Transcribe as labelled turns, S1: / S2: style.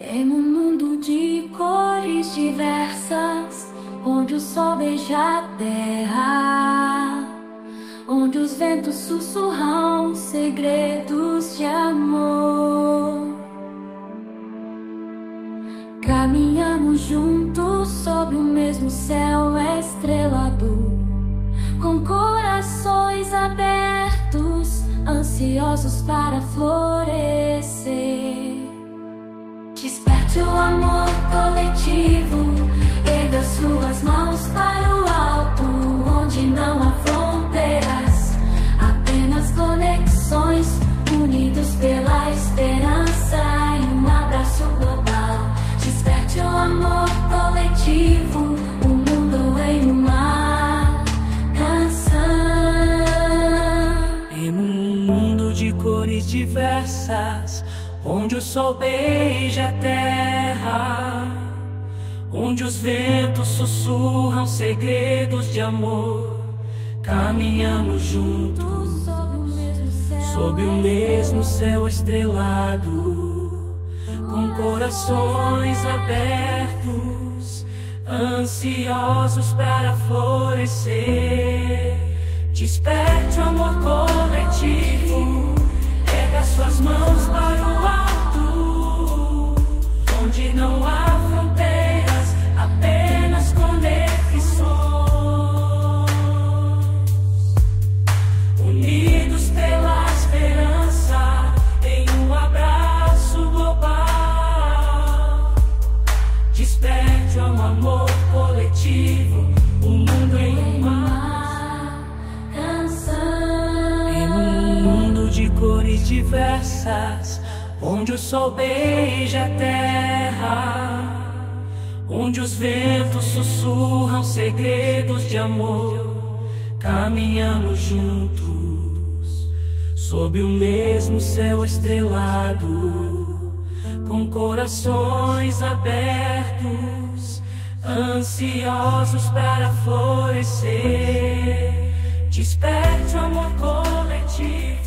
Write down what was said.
S1: Em um mundo de cores diversas, onde o sol beija a terra, onde os ventos sussurram segredos de amor. Caminhamos juntos sob o mesmo céu estrelado, com corações abertos, ansiosos para florescer. Desperte o amor coletivo, erga suas mãos para o alto, onde não há fronteiras, apenas conexões, unidos pela esperança e um abraço global. Desperte o amor coletivo, o mundo em uma canção.
S2: Em um mundo de cores diversas, onde o sol beija a terra, os ventos sussurram segredos de amor, caminhamos juntos
S1: Sob o mesmo céu.
S2: estrelado, com corações abertos, ansiosos para florescer. Desperte o amor coletivo, amor coletivo, o mundo em uma.
S1: canção.
S2: Em um mundo de cores diversas, onde o sol beija a terra, onde os ventos sussurram segredos de amor, caminhamos juntos, sob o mesmo céu estrelado, com corações abertos, ansiosos para florescer. Desperte o amor coletivo.